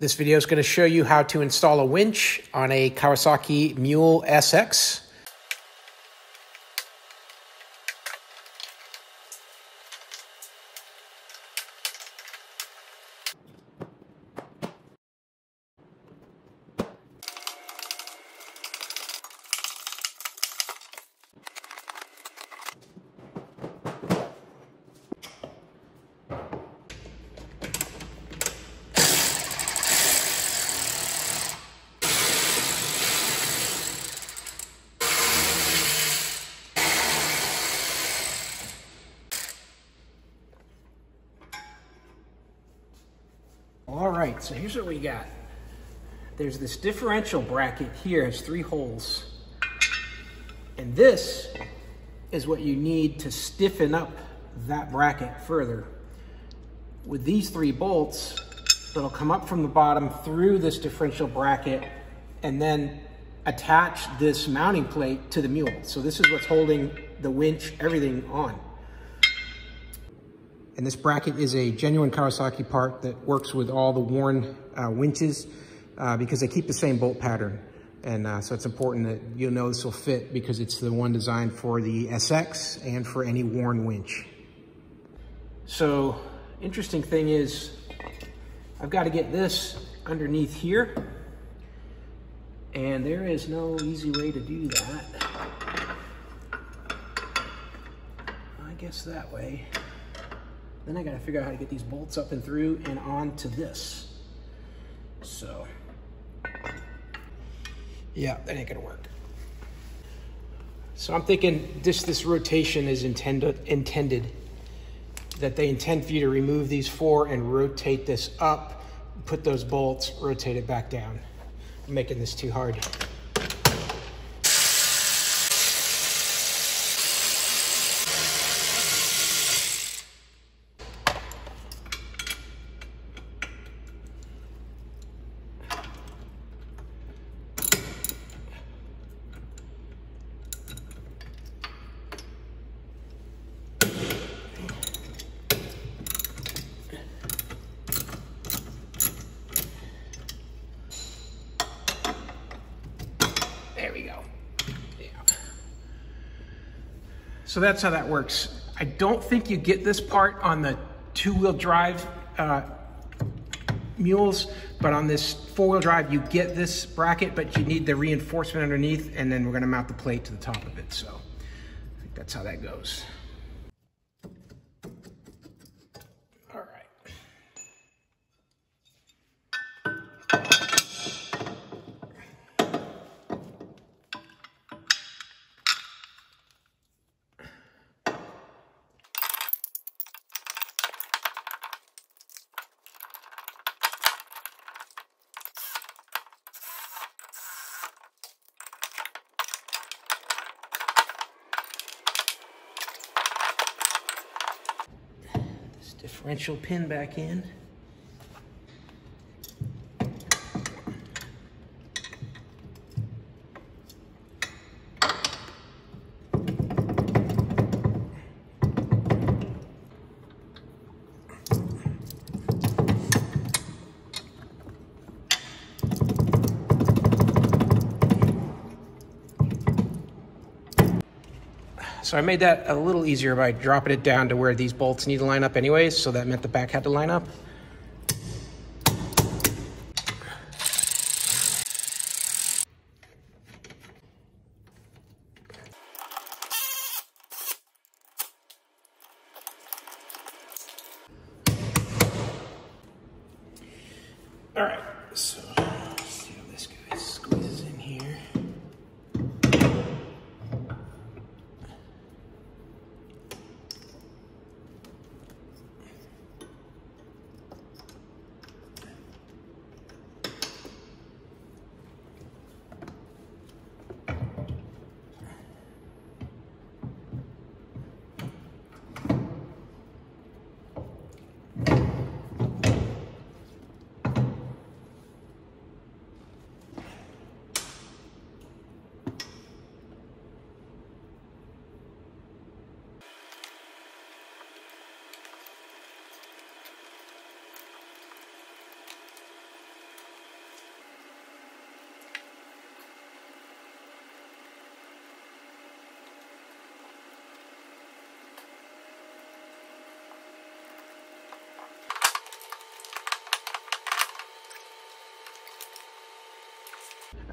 This video is going to show you how to install a winch on a Kawasaki Mule SX. All right, so here's what we got. There's this differential bracket here, has three holes. And this is what you need to stiffen up that bracket further. With these three bolts, that'll come up from the bottom through this differential bracket and then attach this mounting plate to the mule. So this is what's holding the winch, everything on. And this bracket is a genuine Kawasaki part that works with all the Warn uh, winches uh, because they keep the same bolt pattern. And uh, so it's important that you'll know this will fit because it's the one designed for the SX and for any Warn winch. So interesting thing is I've got to get this underneath here and there is no easy way to do that. I guess that way. Then I gotta figure out how to get these bolts up and through and onto this. So, yeah, that ain't gonna work. So I'm thinking this, this rotation is intended, intended that they intend for you to remove these four and rotate this up, put those bolts, rotate it back down. I'm making this too hard. We go. Yeah. So that's how that works. I don't think you get this part on the two-wheel drive uh, mules, but on this four-wheel drive, you get this bracket, but you need the reinforcement underneath, and then we're gonna mount the plate to the top of it. So I think that's how that goes. Differential pin back in. So I made that a little easier by dropping it down to where these bolts need to line up anyways, so that meant the back had to line up.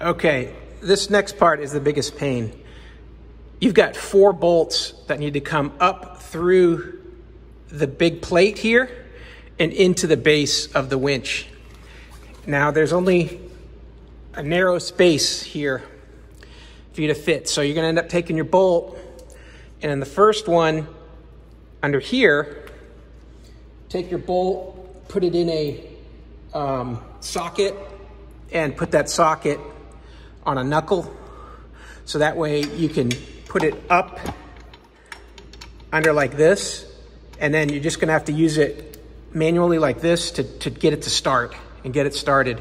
Okay, this next part is the biggest pain. You've got four bolts that need to come up through the big plate here and into the base of the winch. Now there's only a narrow space here for you to fit. So you're gonna end up taking your bolt and in the first one under here, take your bolt, put it in a um, socket and put that socket on a knuckle. So that way you can put it up under like this. And then you're just gonna have to use it manually like this to, to get it to start and get it started.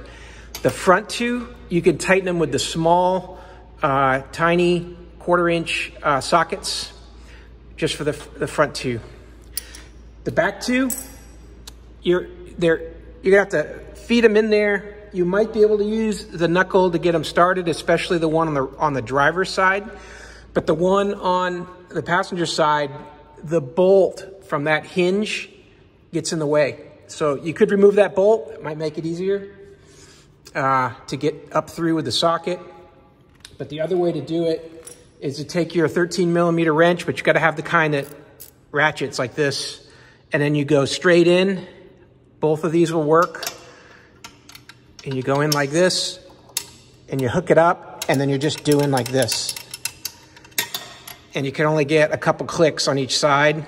The front two, you can tighten them with the small, uh, tiny quarter inch uh, sockets just for the, the front two. The back two, you're, they're, you're gonna have to feed them in there you might be able to use the knuckle to get them started, especially the one on the, on the driver's side. But the one on the passenger side, the bolt from that hinge gets in the way. So you could remove that bolt. It might make it easier uh, to get up through with the socket. But the other way to do it is to take your 13 millimeter wrench, but you got to have the kind that ratchets like this. And then you go straight in. Both of these will work and you go in like this and you hook it up and then you're just doing like this. And you can only get a couple clicks on each side,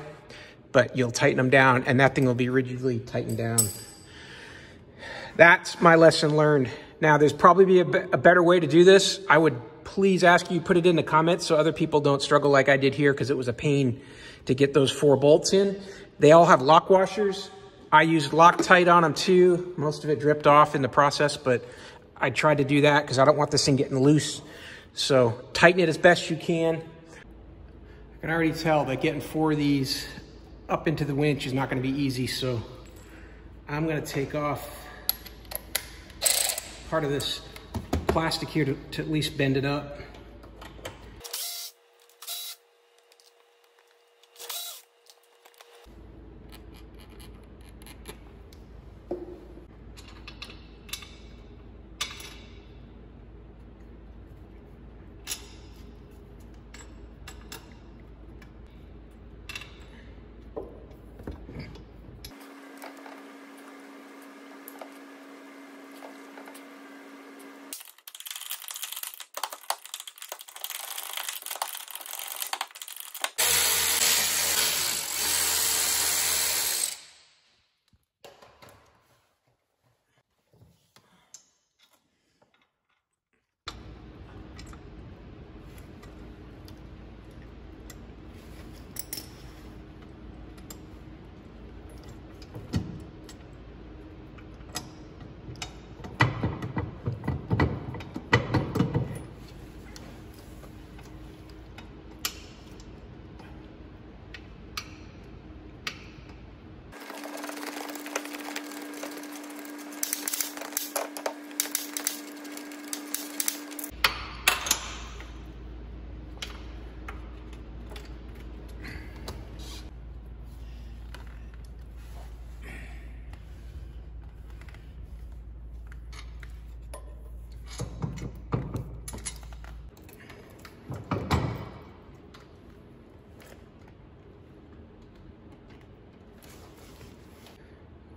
but you'll tighten them down and that thing will be rigidly tightened down. That's my lesson learned. Now there's probably be a, a better way to do this. I would please ask you put it in the comments so other people don't struggle like I did here because it was a pain to get those four bolts in. They all have lock washers. I used Loctite on them too. Most of it dripped off in the process, but I tried to do that because I don't want this thing getting loose. So tighten it as best you can. I can already tell that getting four of these up into the winch is not gonna be easy, so I'm gonna take off part of this plastic here to, to at least bend it up.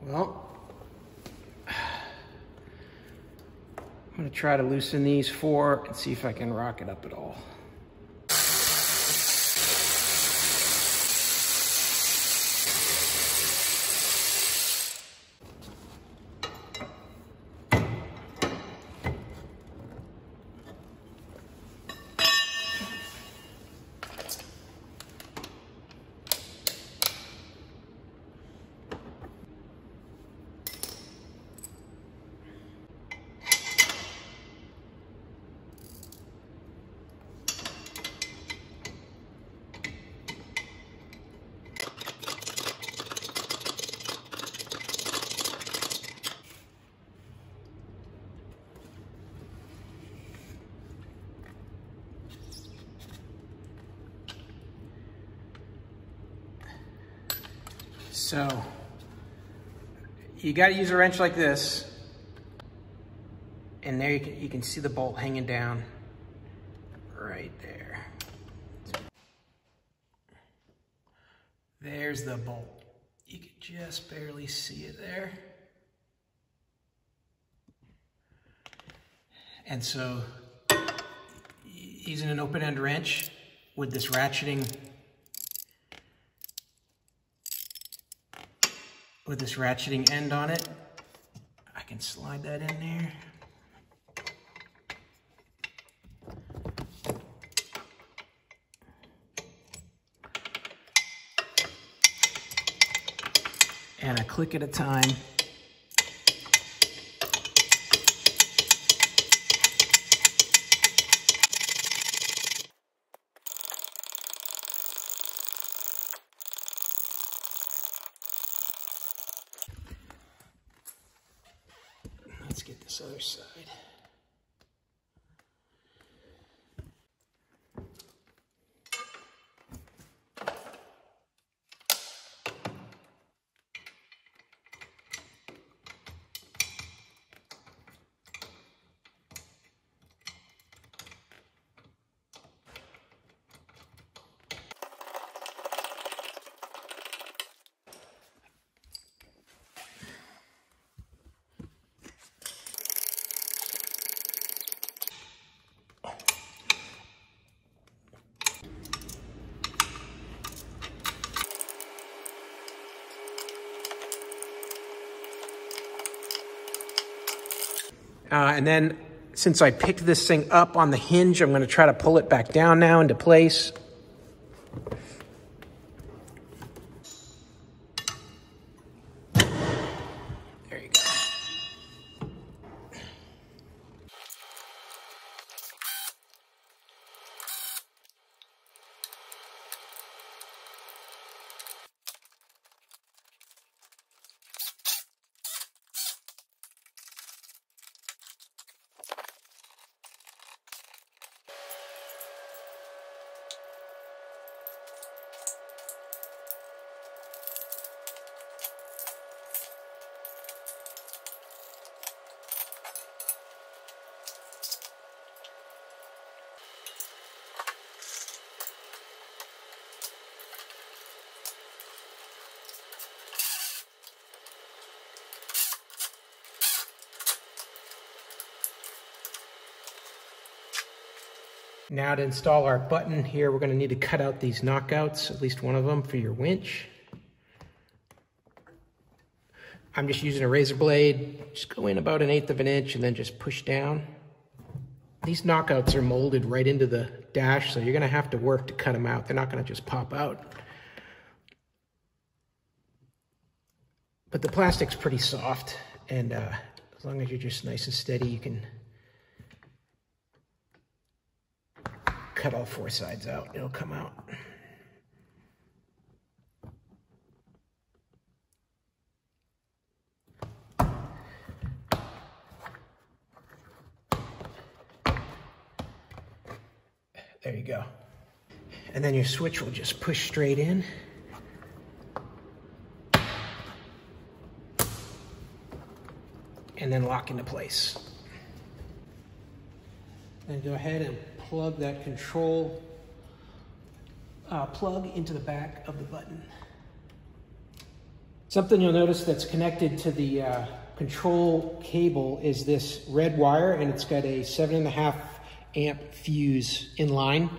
Well, I'm gonna try to loosen these four and see if I can rock it up at all. So you got to use a wrench like this And there you can, you can see the bolt hanging down right there. There's the bolt. You can just barely see it there. And so using an open end wrench with this ratcheting with this ratcheting end on it, I can slide that in there. And a click at a time. Let's get this other side. Uh, and then since I picked this thing up on the hinge, I'm going to try to pull it back down now into place. Now to install our button here, we're going to need to cut out these knockouts, at least one of them for your winch. I'm just using a razor blade. Just go in about an eighth of an inch and then just push down. These knockouts are molded right into the dash, so you're going to have to work to cut them out. They're not going to just pop out. But the plastic's pretty soft, and uh, as long as you're just nice and steady, you can cut all four sides out. It'll come out. There you go. And then your switch will just push straight in. And then lock into place. Then go ahead and plug that control uh, plug into the back of the button. Something you'll notice that's connected to the uh, control cable is this red wire and it's got a seven and a half amp fuse in line.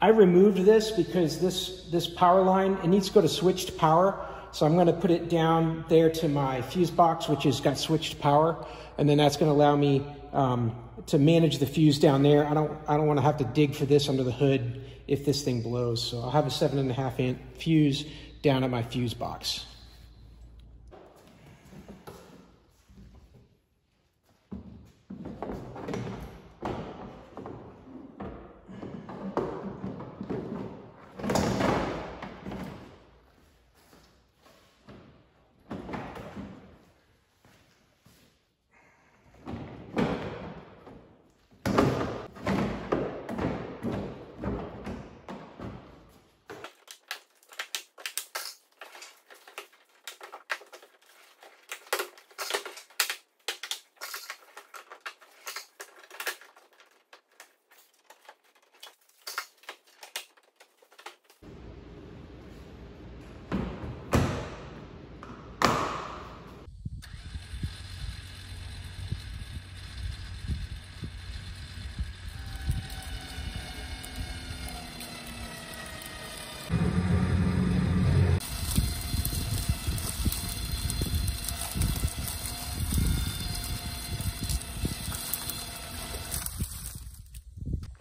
I removed this because this, this power line, it needs to go to switched power. So I'm gonna put it down there to my fuse box, which has got switched power. And then that's gonna allow me um, to manage the fuse down there. I don't, I don't wanna have to dig for this under the hood if this thing blows. So I'll have a seven and a half amp fuse down at my fuse box.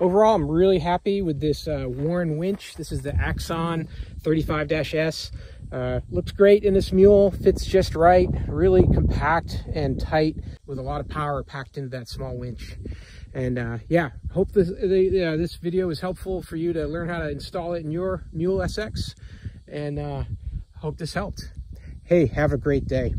Overall, I'm really happy with this uh, Warn winch. This is the Axon 35-S. Uh, looks great in this mule, fits just right, really compact and tight with a lot of power packed into that small winch. And uh, yeah, hope this, uh, this video is helpful for you to learn how to install it in your Mule SX. And uh, hope this helped. Hey, have a great day.